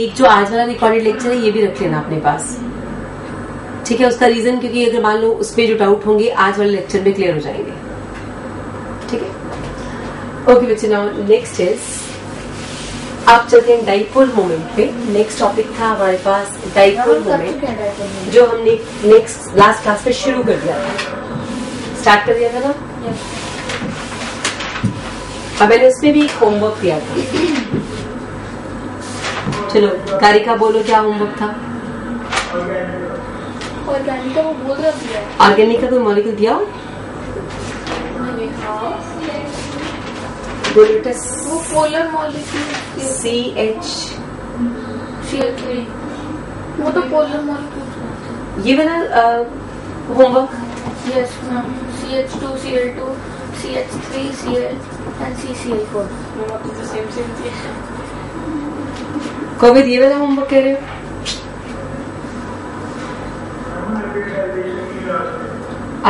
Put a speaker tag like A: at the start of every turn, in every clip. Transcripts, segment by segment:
A: एक जो आज वाला रिकॉर्डेड लेक्चर है ये भी रख लेना अपने पास। ठीक है उसका रीजन क्योंकि अगर मान लो उस पर जो डाउट होंगे आज वाले लेक्चर में क्लियर हो जाएँगे। ठीक है? ओके बच्चे नाउ नेक्स्ट इज़ आप चलते हैं डाइपोल मोमेंट पे। नेक्स्ट टॉपिक था हमारे पास डाइपोल मोमेंट जो हमने नेक्स्ट लास्ट क्लास में शुरू कर दिया था। स्टार्ट कर दिया था ना? अब मैंने उसमें भी एक होमवर्क दिया था। चलो कारिका बोलो क्या होमवर्क था?
B: ऑर्गेनिक का वो बोल रहा दिया
A: ऑर्गेनिक का कोई मॉलिक्यूल दिया?
B: मैंने
A: बोलो बेटा
B: वो पोलर मॉलिक्यूल
A: सी एच
B: वो तो पोलर मॉलिक्यूल
A: ये वाला homework
B: yes ma'am C H two C L two C H three C L and C C L four same same
A: वाला होमवर्क कह रहे हो?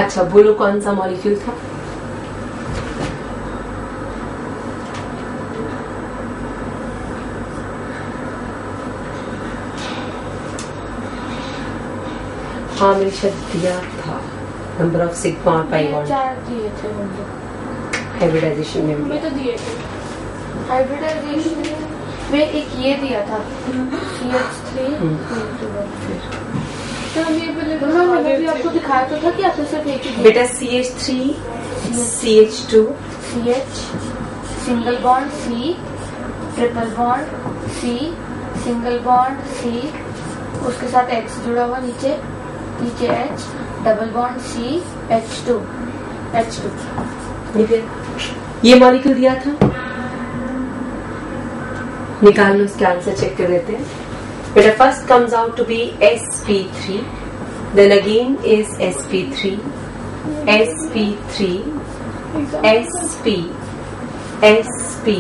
A: अच्छा बोलो कौन सा मॉलिक्यूल था? हाँ मेरे शायद दिया था। नंबर ऑफ़ सिग्मा और पाई बॉन्ड
B: चार दिए थे
A: हाइब्रिडाइजेशन में
B: हमें तो दिए थे। हाइब्रिडाइजेशन में एक ये दिया था। सी एच थ्री तो ये मैंने भी आपको दिखाया तो था कि आपने सिर्फ़ एक ही
A: बेटा C H three C H two
B: C H single bond C triple bond C single bond C उसके साथ एच जुड़ा हुआ नीचे नीचे H double bond C H two H two
A: ये मॉलिक्यूल दिया था? निकाल लो इसके आंसर चेक कर देते हैं। बेटा first comes out to be S P three then again is S P three S P three S P S P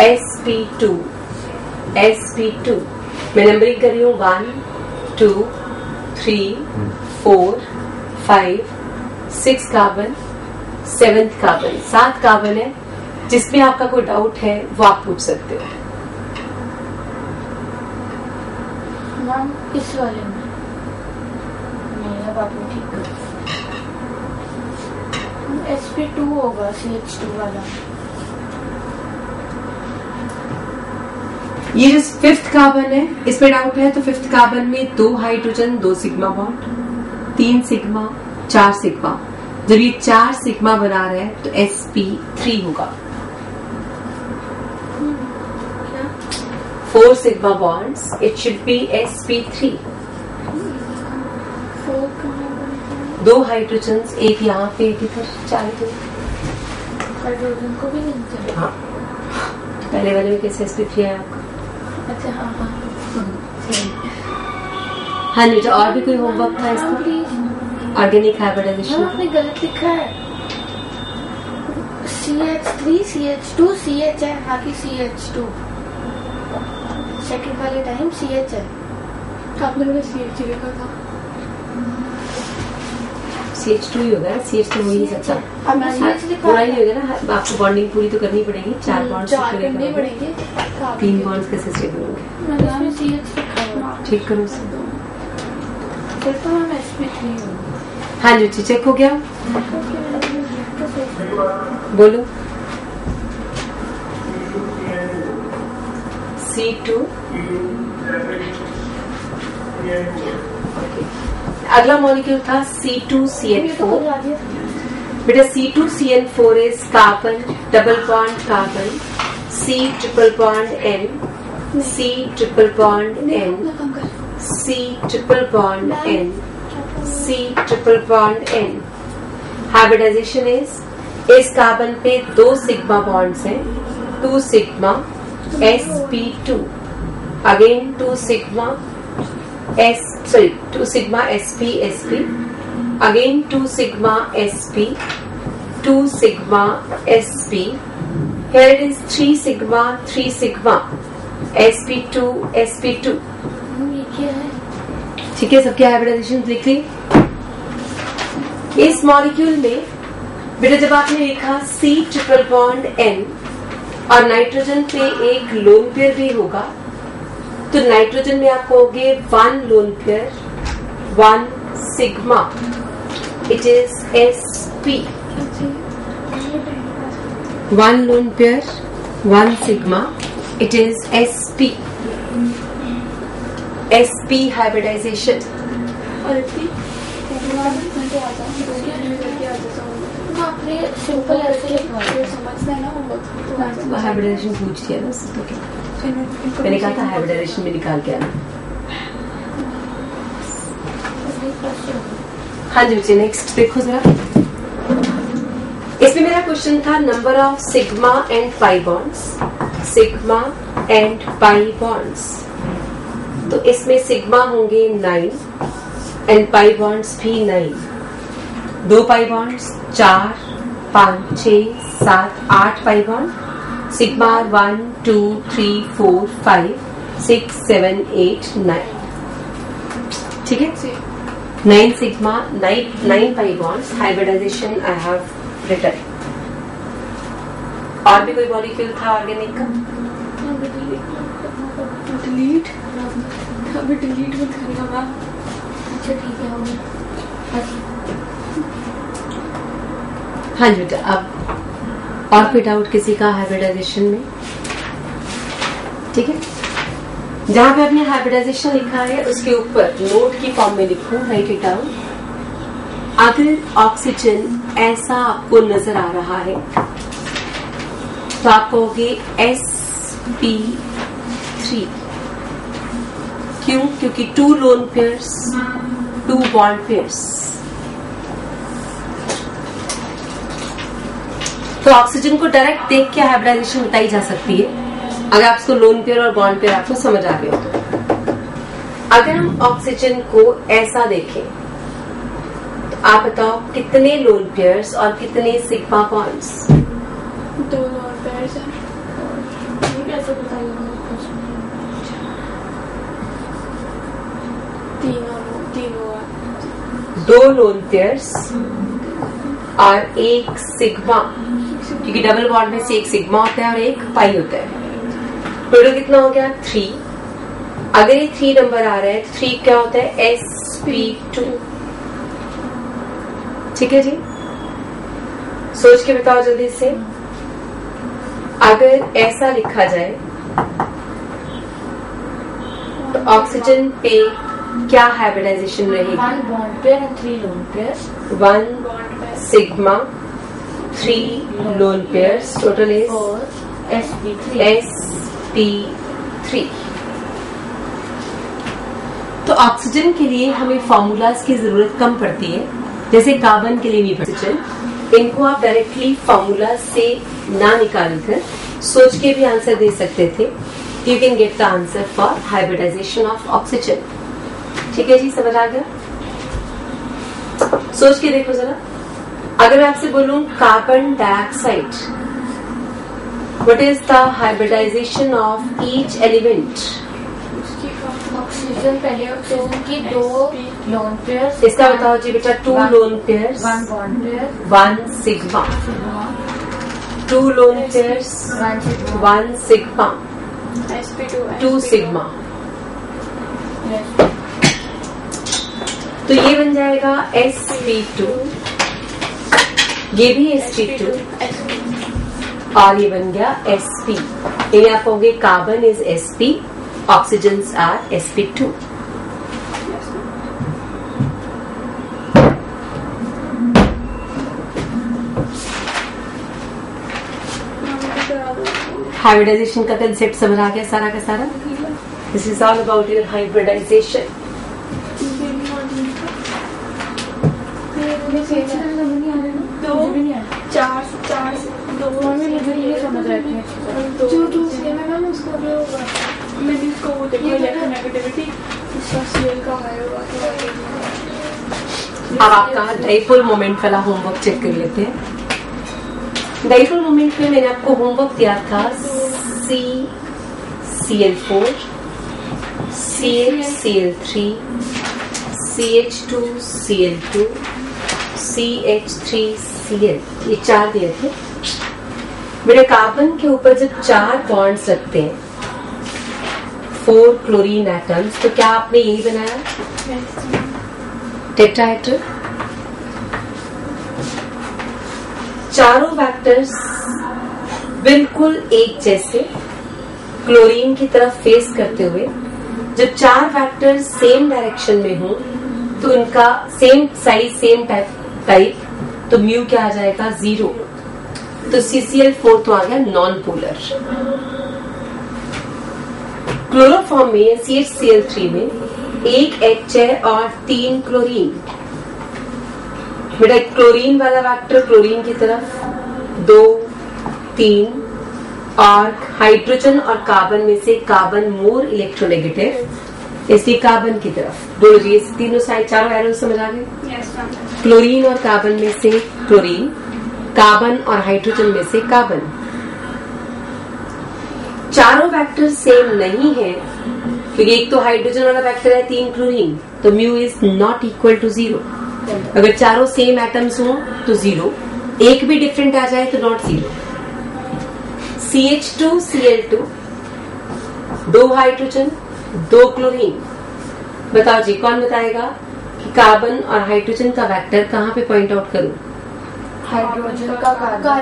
A: S P two S P two मैं नंबरिंग कर रही हूँ one two three four five six carbon seventh carbon सात carbon है। जिसमें आपका कोई doubt है वो आप पूछ सकते हो।
B: नाम इस वाले में। अब आपने ठीक एस पी टू होगा सी एच टू वाला।
A: ये जो फिफ्थ कार्बन है इसमें डाउट है तो फिफ्थ कार्बन में दो हाइड्रोजन दो सिग्मा बॉन्ड तीन सिग्मा चार सिग्मा जब ये चार सिग्मा बना रहे हैं तो एस पी थ्री होगा। Four sigma bonds it should be S P three
B: four कहाँ बनता है
A: दो हाइड्रोजन एक यहाँ पे एक इधर चार इधर।
B: हाइड्रोजन को भी नहीं चाहिए।
A: हाँ। पहले वाले में कैसे एस पी थ्री है आपका?
B: अच्छा हाँ हाँ।
A: हाँ नीचा और भी कोई होमवर्क था इसका? ऑर्गेनिक
B: हाँ
A: हाइब्रिडाइजेशन
B: आपने गलत लिखा है। C H three C H two C H है हाँ की सी एच टू सेकेंड वाले टाइम सी एच है आपने मुझे सी एच लिखा था।
A: सी एच टू ही होगा सी एच टू हो ही नहीं सकता। पूरा ही होगा ना आपको बॉन्डिंग पूरी तो करनी पड़ेगी चार बॉन्ड
B: चार करने पड़ेंगे
A: तीन बॉन्ड्स कैसे स्टेबल होंगे?
B: लिखा हुआ
A: ठीक करो
B: फिर तो हम एस पी थ्री हाँ।
A: जी जी, चेक हो गया। बोलो। सी टू अगला मॉलिक्यूल था C two C N four बेटा C two C N four is carbon double bond carbon C triple bond N C triple bond N C triple bond N. C triple bond N. Hybridization is इस carbon पे दो sigma bonds हैं two sigma sp2 again two sigma s, sorry two sigma sp sp again two sigma sp two sigma sp here it is three sigma three sigma sp2 sp2
B: ये क्या है
A: ठीक है सबके hybridisation लिख ली। इस molecule में बेटा जब आपने लिखा C ट्रिपल बॉन्ड N और नाइट्रोजन पे एक लोन पेयर भी होगा। तो नाइट्रोजन में आप कहोगे one lone pair one sigma it is S P one lone pair one sigma it is S P S P hybridization
B: आपने सिंपल ऐसे
C: समझना है ना वो बहुत
A: हाइब्रिडाइजेशन पूछ लिया ना तो मैंने कहा था हाइब्रिडाइजेशन में निकाल के आना। हाँ जी बच्चे नेक्स्ट देखो जरा। इसमें मेरा क्वेश्चन था number of sigma and pi bonds sigma and pi bonds तो इसमें सिग्मा होंगे नाइन एंड पाई बॉन्ड्स भी नाइन दो पाई बॉन्ड्स चार पाँच छ सात आठ pi bond sigma one two three four five six seven eight nine ठीक है nine sigma nine nine pi bonds hybridization I have written और भी कोई मॉलिक्यूल था ऑर्गेनिक का
C: डिलीट अभी डिलीट मत करना मैम
B: अच्छा ठीक है होगी
A: हाँ जी बेटा, अब और कोई डाउट किसी का हाइब्रिडाइजेशन में? ठीक है? जहाँ पे आपने हाइब्रिडाइजेशन लिखा है, उसके ऊपर नोट की फॉर्म में लिखो राइट इट डाउन अगर ऑक्सीजन ऐसा आपको नज़र आ रहा है तो आप कहोगे एस पी थ्री क्यों? क्योंकि two lone pairs two bond pairs तो ऑक्सीजन को डायरेक्ट देख के हाइब्रिडाइजेशन बताई जा सकती है। अगर आप उसको लोन पेयर और बॉन्ड पेयर आपको समझ आ गया हो तो। अगर हम ऑक्सीजन को ऐसा देखें तो आप बताओ कितने लोन पेयर्स और कितने सिग्मा बॉन्ड्स
C: दो लोन पेयर्स
A: दो लोन पेयर्स और एक सिग्मा क्योंकि डबल बॉन्ड में से एक सिग्मा होता है और एक पाई होता है। टोटल कितना हो गया? थ्री अगर ये थ्री नंबर आ रहा है तो थ्री क्या होता है? एस पी टू ठीक है जी? सोच के बताओ जल्दी से। अगर ऐसा लिखा जाए तो ऑक्सीजन पे क्या हाइब्रिडाइजेशन रहेगी?
B: One bond pair and three lone pairs
A: one sigma three lone pairs. Total is
B: P three
A: sp3 तो ऑक्सीजन के लिए हमें फॉर्मूलाज की ज़रूरत कम पड़ती है। जैसे कार्बन के लिए नहीं ऑक्सीजन इनको आप डायरेक्टली फॉर्मूला से ना निकाल कर सोच के भी आंसर दे सकते थे। You can get the answer for hybridization of oxygen ठीक है जी समझ आ गया? सोच के देखो जरा। अगर मैं आपसे बोलूँ carbon dioxide what is the hybridization of each element
B: oxygen पहले ऑक्सीजन की दो लोन पेयर्स
A: इसका बताओ जी बेटा two lone pairs
B: one bond pair
A: one sigma two lone pairs
B: one sigma
C: two
A: sigma तो ये बन जाएगा एस पी टू ये भी एस पी टू और ये बन गया एस पी ये आप कहोगे carbon is S P oxygen are S P two hybridization का कंसेप्ट समझ आ गया सारा का सारा? This is all about your hybridization
C: चार चार दो
B: ये समझ रहे थे।
C: जो जो सेम उसका क्या होगा मैंने उसको वो देखा इलेक्ट्रोनेगेटिविटी उसका सीएल का हाई होगा
A: अब आपका डाइपोल मोमेंट वाला होमवर्क चेक कर लेते हैं। डाइपोल मोमेंट में मैंने आपको होमवर्क दिया था C C L four C H C L three C H two C L two C H three C L ये चार दिए थे। मेरे कार्बन के ऊपर जब चार बॉन्ड्स रखते हैं फोर क्लोरीन एटम्स तो क्या आपने यही बनाया? टेट्राहेड्रल चारों वेक्टर्स बिल्कुल एक जैसे क्लोरीन की तरफ़ फेस करते हुए, जब चार वेक्टर्स सेम डायरेक्शन में हो तो उनका सेम साइज़ सेम टाइप तो म्यू क्या आ जाएगा? ज़ीरो तो सीसीएल फोर तो आ गया नॉन पोलर क्लोरोफॉर्म में C H C L three में, एक एच है और तीन क्लोरीन बेटा क्लोरीन वाला वेक्टर क्लोरीन की तरफ़ दो, तीन, और हाइड्रोजन और कार्बन में से कार्बन मोर इलेक्ट्रोनेगेटिव इसलिए कार्बन की तरफ़. बोलो जी तीनों साइड चारों एरो समझ आ गए? क्लोरीन और कार्बन में से क्लोरीन, कार्बन और हाइड्रोजन में से कार्बन। चारों वेक्टर सेम नहीं है, क्योंकि एक तो हाइड्रोजन वाला वेक्टर है, तीन क्लोरीन तो mu is not equal to zero अगर चारों सेम एटम्स हो तो ज़ीरो एक भी डिफरेंट आ जाए तो not zero C H two C L two दो हाइड्रोजन दो क्लोरीन बताओ जी, कौन बताएगा? कार्बन और हाइड्रोजन का वेक्टर कहाँ पे पॉइंट आउट करूँ?
B: हाइड्रोजन का कार्बन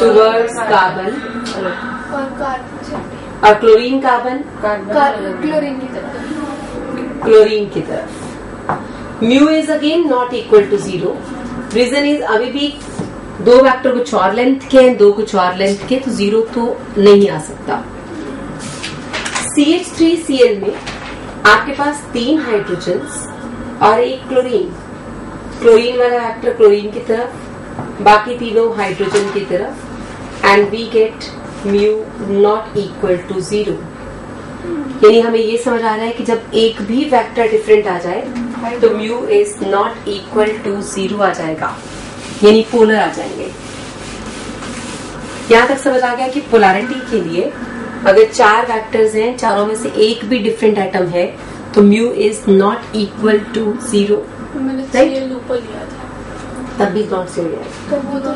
A: टूवर्ड्स कार्बन
C: और कार्बन
A: क्लोरीन कार्बन
C: क्लोरीन की तरफ़।
A: क्लोरीन की तरफ़। Mu is again not equal to zero reason is अभी भी दो वेक्टर कुछ और लेंथ के हैं दो कुछ और लेंथ के तो ज़ीरो तो नहीं आ सकता। C H three C L में आपके पास तीन हाइड्रोजन और एक क्लोरीन क्लोरीन वाला वेक्टर क्लोरीन की तरफ़, बाकी तीनों हाइड्रोजन की तरफ़ and we get mu not equal to zero यानी हमें ये समझ आ रहा है कि जब एक भी वेक्टर डिफरेंट आ जाए तो mu is not equal to zero आ जाएगा. यानी पोलर आ जाएँगे. यहाँ तक समझ आ गया कि पोलैरिटी के लिए अगर चार वेक्टर्स हैं, चारों में से एक भी डिफरेंट एटम है तो mu is not equal to zero तब भी नॉट ज़ीरो
C: तो तो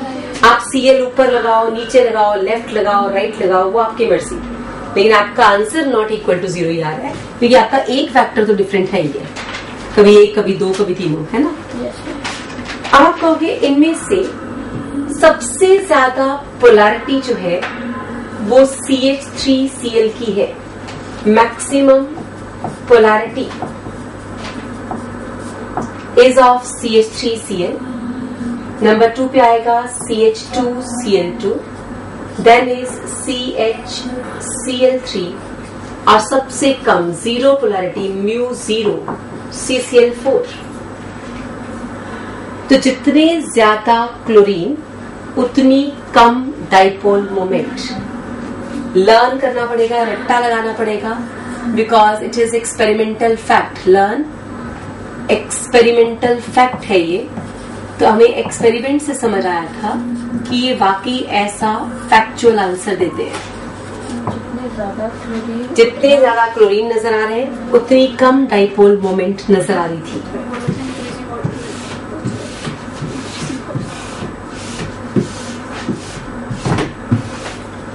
A: आप सीएल ऊपर लगाओ नीचे लगाओ लेफ़्ट लगाओ राइट लगाओ वो आपकी मर्ज़ी। लेकिन आपका answer not equal to zero ही आ रहा है। क्योंकि आपका एक फैक्टर तो डिफरेंट है ही है। कभी एक कभी दो कभी तीनों है ना? अब आप कहोगे इनमें से सबसे ज़्यादा पोलैरिटी जो है वो C H three C L की है। Maximum polarity is of C H three C L number two पे आएगा C H two C L two और सबसे कम zero polarity mu zero C C L four तो जितने ज़्यादा क्लोरीन उतनी कम डाइपोल मोमेंट लर्न करना पड़ेगा, रट्टा लगाना पड़ेगा because it is experimental fact learn experimental fact है ये. तो हमें एक्सपेरिमेंट से समझ आया था कि ये वाकई ऐसा फैक्चुअल आंसर देते हैं। जितने ज़्यादा क्लोरीन नज़र आ रहे हैं उतनी कम डाइपोल मोमेंट नज़र आ रही थी।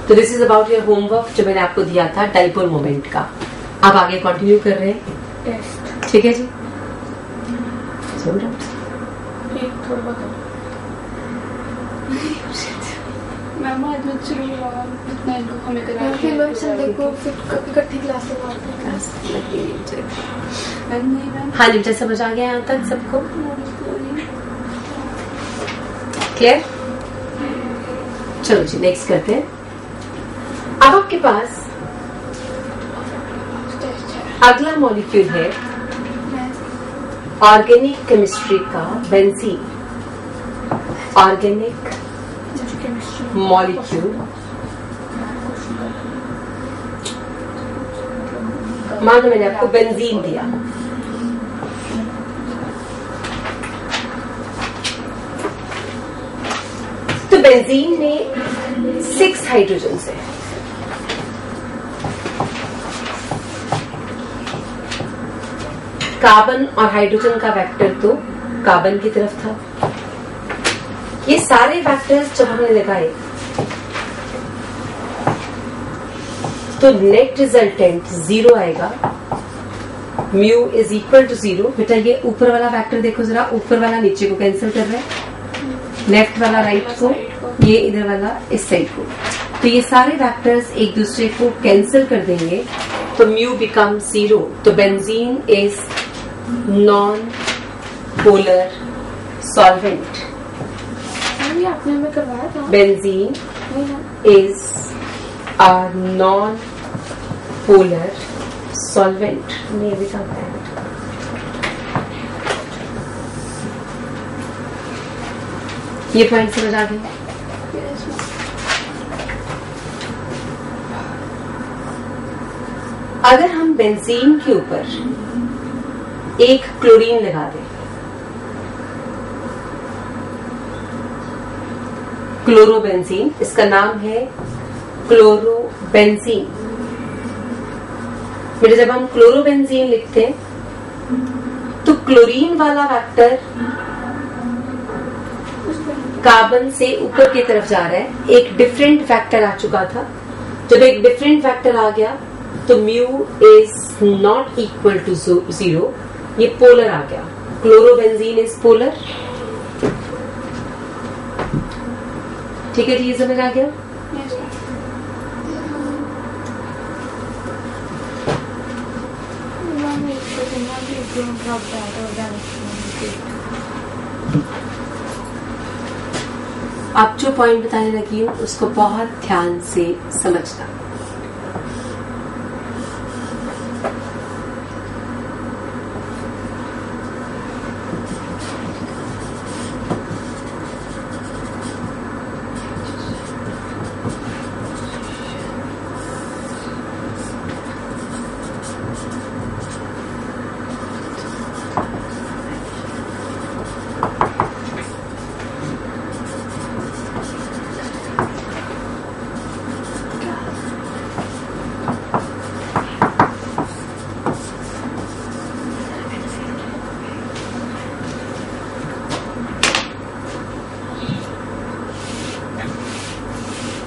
A: तो this is about your homework जो मैंने आपको दिया था डाइपोल मोमेंट का। अब आगे कंटिन्यू कर रहे हैं?
B: टेस्ट
A: ठीक है जी। है। हाँ। जी समझ आ गया यहाँ तक सबको। क्लियर चलो जी नेक्स्ट करते हैं। अब आपके पास अगला मॉलिक्यूल है ऑर्गेनिक केमिस्ट्री का बेंजीन ऑर्गेनिक मॉलिक्यूल मान मैंने आपको बेंजीन दिया। तो बेंजीन में सिक्स हाइड्रोजन है। कार्बन और हाइड्रोजन का वेक्टर तो कार्बन की तरफ़ था। ये सारे वेक्टर्स जब हमने लगाए तो नेट रिजल्टेंट ज़ीरो आएगा। Mu is equal to zero बेटा, ये ऊपर वाला फैक्टर देखो जरा, ऊपर वाला नीचे को कैंसिल कर रहा है। लेफ़्ट वाला राइट को, ये इधर वाला इस साइड को। तो ये सारे फैक्टर्स एक दूसरे को कैंसिल कर देंगे तो म्यू बिकम ज़ीरो तो benzene is non polar solvent
B: आपने हमें करवाया था।
A: बेंजीन
B: नहीं ना
A: is a non-polar solvent. नहीं अभी कहाँ है। ये पॉइंट समझ आ गया अगर हम बेंजीन के ऊपर एक क्लोरीन लगा दें। क्लोरोबेंजीन इसका नाम है क्लोरोबेंजीन बेटा, जब हम क्लोरोबेंजीन लिखते हैं तो क्लोरीन वाला फैक्टर कार्बन से ऊपर की तरफ़ जा रहा है। एक डिफरेंट फैक्टर आ चुका था। जब एक डिफरेंट फैक्टर आ गया तो mu is not equal to zero ये पोलर आ गया। क्लोरोबेंजीन इज़ पोलर ठीक है जी, ये समझ आ गया? आप जो पॉइंट बताने लगी हो, उसको बहुत ध्यान से समझना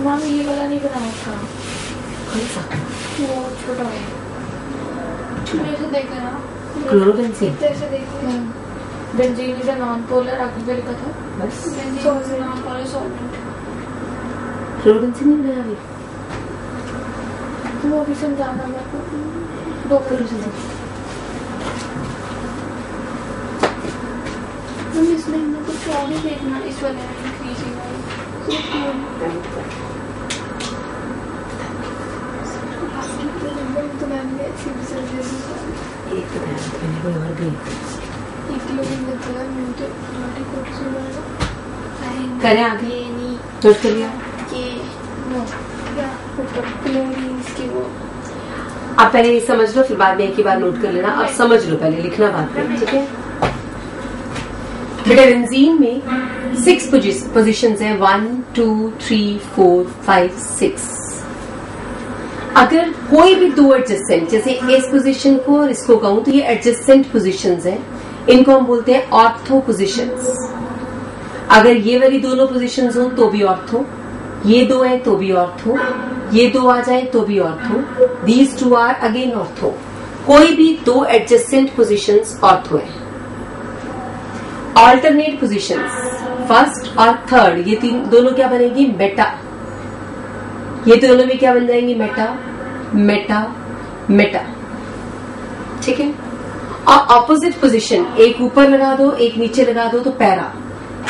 B: मैम ये वाला नहीं बनाया था
A: कौन सा
B: वो छोटा है।
D: देख। लेना
A: क्लोरोबेंजीन
D: इतने देख लेना
B: benzene is a non polar आगे क्या लिखा था
A: बस
D: सॉल्वेंट
A: क्लोरोबेंजीन नहीं बनाया अभी?
B: वो अभी समझाना मेरे को। दो
A: करो
D: हम इसमें कुछ और ही देखना इस वाले में इंक्रीजिंग तो मैम ने
A: एक तो ध्यान मैंने कोई और भी।
D: एक मैंने तो
A: करें आगे।
D: नहीं ये नो क्या ऊपर क्लोरीन्स की वो।
A: आप पहले ये समझ लो फिर बाद में एक ही बार नोट कर लेना। अब समझ लो पहले लिखना बाद में ठीक है? बेटा बेंजीन में सिक्स पोजिशन है। One two three four five six अगर कोई भी दो एडजस्टेंट जैसे इस पोजीशन को और इसको कहूँ तो ये एडजस्टेंट पोजीशंस हैं। इनको हम बोलते हैं ऑर्थो पोजीशंस अगर ये वाली दोनों पोजीशंस हो तो भी ऑर्थो ये दो है तो भी ऑर्थो ये दो आ जाए तो भी ortho these two are again ortho कोई भी दो एडजस्टेंट पोजीशंस ऑर्थो है। ऑल्टरनेट पोजीशंस फ़र्स्ट और थर्ड ये तीन, दोनों क्या बनेगी? मेटा ये तो दोनों भी क्या बन जाएँगी? मेटा मेटा मेटा ठीक है? और ऑपोजिट पोजीशन एक ऊपर लगा दो एक नीचे लगा दो तो पैरा.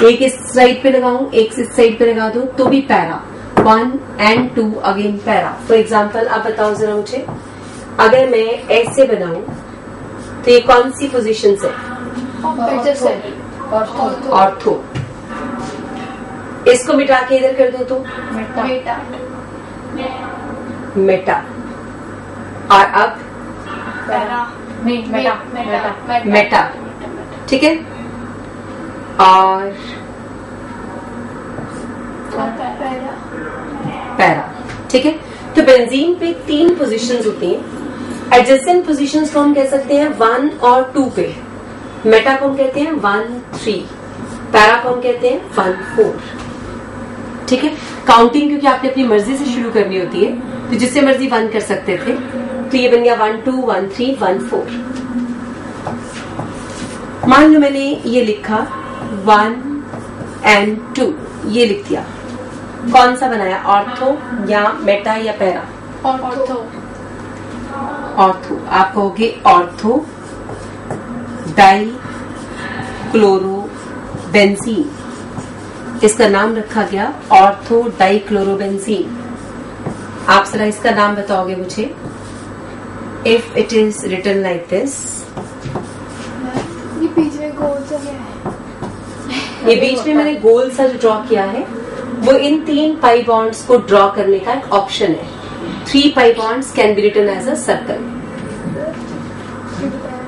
A: एक इस साइड पे लगाऊँ एक इस साइड पे लगा दो तो भी para. One and two again para. For example आप बताओ जरा मुझे. अगर मैं ऐसे बनाऊँ तो ये कौन सी पोजिशन है? ऑर्थो इसको मिटा के इधर कर दो तो.
D: बेटा
A: मेटा। और अब?
B: मेटा।
A: ठीक है? और
D: पैरा।
A: पैरा। ठीक है? तो बेंजीन पे तीन पोजीशंस होती हैं। एडजस्टेंट पोजीशंस को हम कह सकते हैं वन और टू पे। मेटा को हम कहते हैं वन थ्री पैरा को हम कहते हैं वन फोर ठीक है? काउंटिंग क्योंकि आपने अपनी मर्ज़ी से शुरू करनी होती है तो जिससे मर्ज़ी वन कर सकते थे। तो ये बन गया one two one three one four मान लो मैंने ये लिखा वन एंड टू ये लिख दिया। कौन सा बनाया? ऑर्थो या मेटा या पैरा
C: ऑर्थो
A: ऑर्थो आप कहोगे ऑर्थो डाई क्लोरो बेंजीन इसका नाम रखा गया ऑर्थो डाई क्लोरोबेंजीन आप जरा इसका नाम बताओगे मुझे। If it is written like this
D: ये बीच में गोल सा है।
A: ये बीच में मैंने गोल सा जो ड्रॉ किया है वो इन तीन पाई बॉन्ड्स को ड्रॉ करने का एक ऑप्शन है। Three pi bonds can be written as a circle
D: ये बताया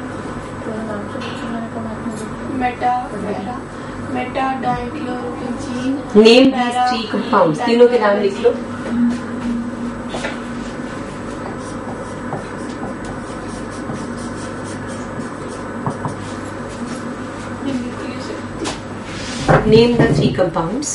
B: पूरा नाम से पूछो मैंने कहा मैं अपने लिख-
C: meta meta meta dichlorobenzene
A: meta name three compounds तीनों के नाम लिख लो।
C: नेम द थ्री कंपाउंड्स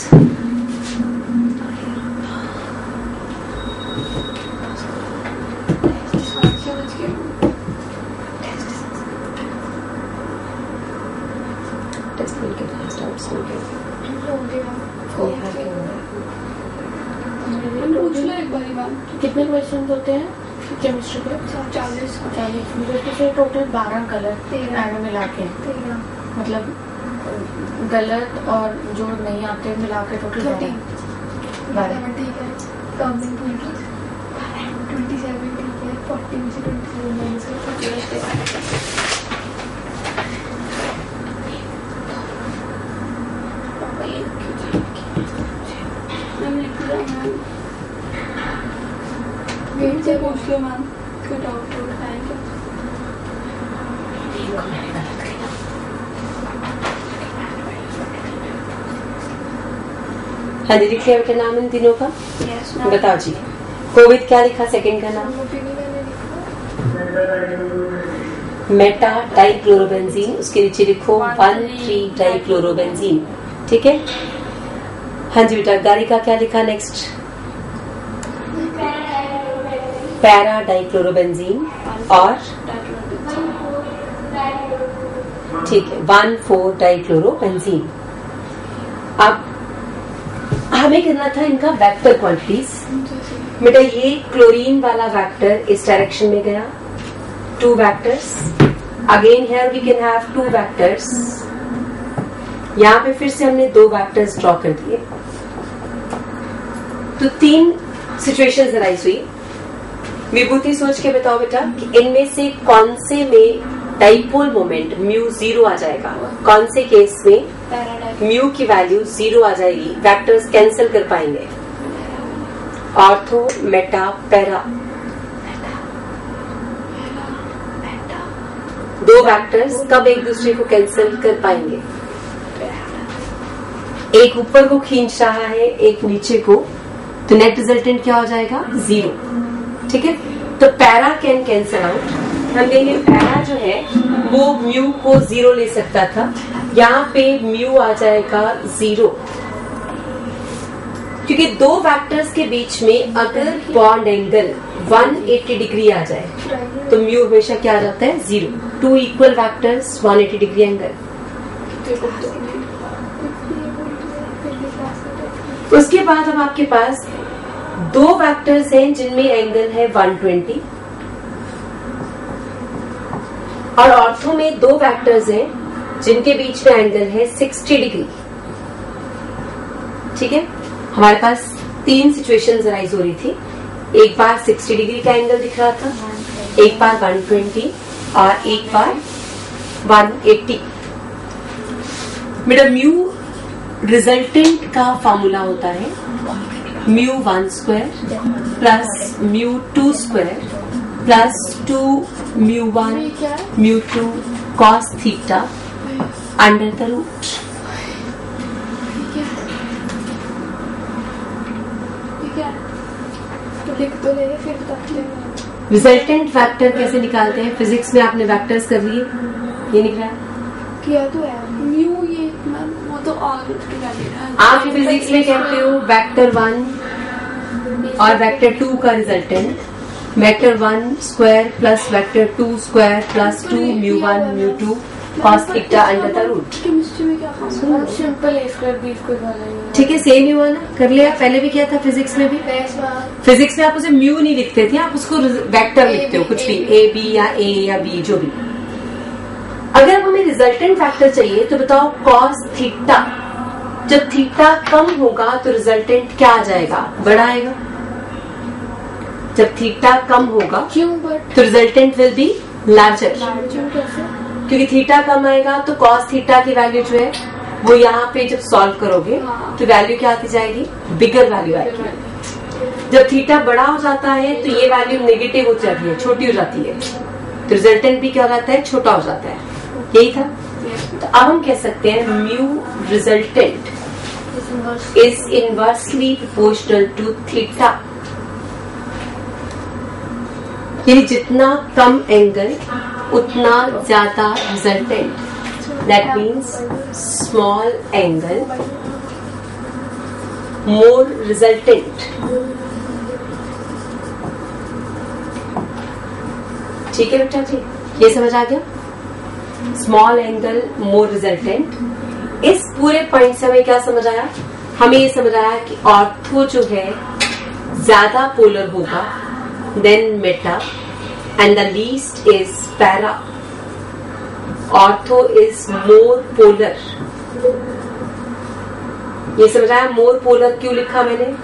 B: कितने क्वेश्चन होते हैं? केमिस्ट्री के?
C: चालीस।
B: चालीस। मुझे तो टोटल बारह कलर
D: तेरह।
B: मिला के। मतलब गलत और जो नहीं आते मिला के टोटल बारह।
D: ठीक है। ट्वेंटी सेवन ठीक है। फोर्टी में से ट्वेंटी सेवन
C: से पूछ लो मैम कोई डाउट हो है
A: हाँ जी लिख लिया बेटा नाम इन तीनों का?
C: यस
A: बताओ जी। कोविड क्या लिखा सेकंड का नाम?
D: मेटा
A: डाइक्लोरोबेंजीन उसके नीचे लिखो वन थ्री डाइक्लोरोबेंजीन ठीक है? हाँ जी बेटा गाड़ी का क्या लिखा नेक्स्ट पैरा डाइक्लोरोबेंजीन और ठीक है वन फोर डाइक्लोरोबेंजीन अब हमें करना था इनका वेक्टर क्वांटिटीज बेटा, ये क्लोरीन वाला वेक्टर इस डायरेक्शन में गया। Two vectors again here we can have two vectors यहाँ पे फिर से हमने दो वेक्टर्स ड्रॉ कर दिए। तो तीन सिचुएशन राइज हुई। विभूति, सोच के बताओ बेटा, कि इनमें से कौन से में डाइपोल मोमेंट म्यू ज़ीरो आ जाएगा? कौन से केस में म्यू की वैल्यू ज़ीरो आ जाएगी? वेक्टर्स कैंसिल कर पाएँगे। ऑर्थो मेटा पैरा दो वेक्टर्स कब एक दूसरे को कैंसिल कर पाएँगे? एक ऊपर को खींच रहा है, एक नीचे को। तो नेट रिजल्टेंट क्या हो जाएगा? ज़ीरो ठीक है? तो पैरा कैन कैंसल आउट। हम देंगे पैरा जो है, वो म्यू को ज़ीरो ले सकता था। यहाँ पे म्यू आ जाएगा ज़ीरो। क्योंकि दो वेक्टर्स के बीच में अगर बॉन्ड एंगल 180 डिग्री आ जाए तो म्यू हमेशा क्या आ जाता है? Zero. Two equal vectors 180 degree angle उसके बाद अब आपके पास दो वेक्टर्स हैं जिनमें एंगल है 120 और ऑर्थो में दो वेक्टर्स हैं जिनके बीच में एंगल है 60 डिग्री। ठीक है? हमारे पास तीन सिचुएशंस राइज हो रही थी। एक बार 60 डिग्री का एंगल दिख रहा था, एक बार 120 और एक बार 180 बेटा म्यू रिजल्टेंट का फॉर्मूला होता है mu one square plus mu two square plus two mu one mu two cos theta under the root resultant factor कैसे निकालते हैं? फिजिक्स में आपने वेक्टर्स कर लिए। ये निकला। है
D: किया तो है।
C: म्यू ये मैम वो तो है।
A: आप फिजिक्स में कहते हो वेक्टर वन और वेक्टर टू का resultant vector one square plus vector two square plus two mu one mu two cos theta under the root
C: chemistry में क्या
B: simple A square B square वाला ही है।
A: ठीक है सेम ही हुआ ना। कर लिया पहले भी किया था फिजिक्स में भी? फिजिक्स में आप उसे म्यू नहीं लिखते थे आप उसको वेक्टर लिखते हो कुछ भी। ए बी या ए या बी जो भी। अगर हमें रिजल्टेंट फैक्टर चाहिए तो बताओ कॉस थीटा जब थीटा कम होगा तो रिजल्टेंट क्या आ जाएगा? बड़ा आएगा। जब थीटा कम होगा
B: क्यों? बट
A: तो रिजल्टेंट विल बी लार्जर क्योंकि थीटा कम आएगा तो कॉस थीटा की वैल्यू जो है वो यहाँ पे जब सॉल्व करोगे तो वैल्यू क्या आती जाएगी? बिगर वैल्यू आएगी। जब थीटा बड़ा हो जाता है तो ये वैल्यू नेगेटिव हो जाती है छोटी हो जाती है। तो रिजल्टेंट भी क्या हो जाता है? छोटा हो जाता है। यही था। तो अब हम कह सकते हैं mu resultant is inversely proportional to theta यानी जितना कम एंगल उतना ज़्यादा resultant that means small angle more resultant ठीक है बेटा जी? ये समझ आ गया? स्मॉल एंगल मोर रिजल्टेंट इस पूरे पॉइंट से हमें क्या समझ आया? हमें ये समझ आया कि ऑर्थो जो है, ज़्यादा पोलर होगा than meta and the least is para ortho is more polar ये समझ आया? मोर पोलर क्यों लिखा मैंने?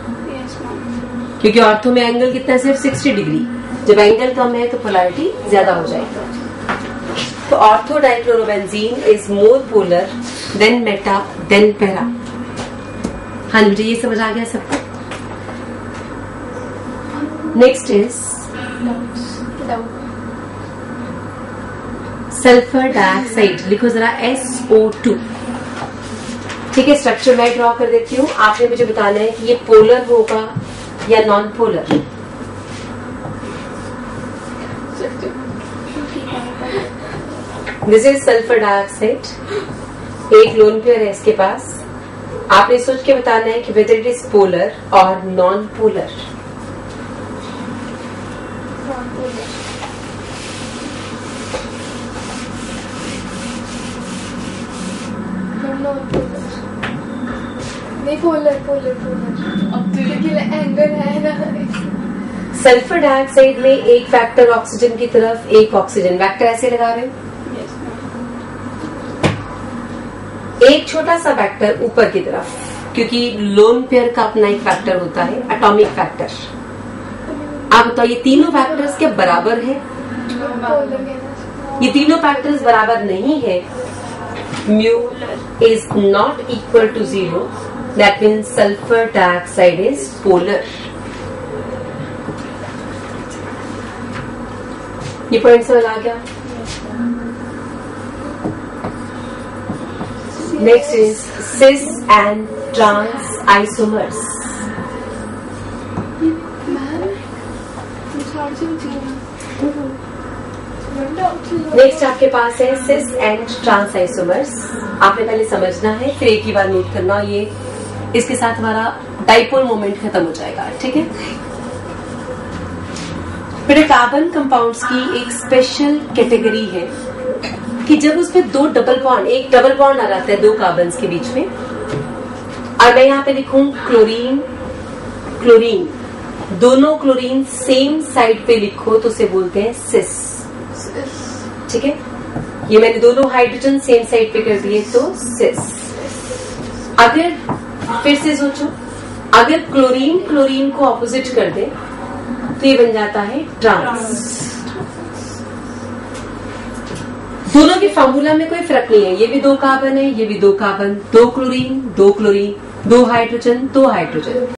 A: क्योंकि ऑर्थो में एंगल कितना है? सिर्फ़ 60 डिग्री जब एंगल कम है तो पोलैरिटी ज़्यादा हो जाएगी। Dichlorobenzene is more polar than meta than para हाँ मुझे ये समझ आ गया सबको? नेक्स्ट इज़ सल्फ़र डाइऑक्साइड लिखो जरा SO2 ठीक है स्ट्रक्चर मैं ड्रॉ कर देती हूँ। आपने मुझे बताना है कि ये पोलर होगा या non polar this is sulphur dioxide एक लोन पेयर है इसके पास। आपने सोच के बताना है कि वेदर इट इज़ पोलर और नॉन पोलर
D: नहीं पोलर पोलर पोलर क्योंकि एंगल है ना।
A: सल्फ़र डाइऑक्साइड में एक फैक्टर ऑक्सीजन की तरफ़ एक ऑक्सीजन वेक्टर ऐसे लगा रहे हैं
C: यस
A: एक छोटा सा फैक्टर ऊपर की तरफ़, क्योंकि लोन पेयर का अपना एक फैक्टर होता है एटॉमिक फैक्टर आप बताओ, ये तीनों फैक्टर्स के बराबर है? ये तीनों फैक्टर्स बराबर नहीं है। Mu is not equal to zero that mean sulphur dioxide is polar ये पॉइंट समझ आ गया? Next is cis and trans isomers next आपके पास है सिस एंड ट्रांस आइसोमर्स आपने पहले समझना है, फिर एक ही बार नोट करना, ये इसके साथ हमारा डाइपोल मोमेंट खत्म हो जाएगा, ठीक है? फिर कार्बन कंपाउंड्स की एक स्पेशल कैटेगरी है। कि जब उसमें दो डबल बॉन्ड एक डबल बॉन्ड आ जाता है दो कार्बन के बीच में और मैं यहाँ पे लिखूं क्लोरीन क्लोरीन दोनों क्लोरीन सेम साइड पे लिखो तो उसे बोलते हैं सिस ठीक है? ये मैंने दोनों हाइड्रोजन सेम साइड पे कर दिए तो सिस अगर फिर से सोचो अगर क्लोरीन क्लोरीन को ऑपोजिट कर दे तो ये बन जाता है ट्रांस दोनों के फॉर्मूला में कोई फ़र्क नहीं है। ये भी दो कार्बन है, ये भी दो कार्बन दो क्लोरीन दो क्लोरीन दो हाइड्रोजन दो हाइड्रोजन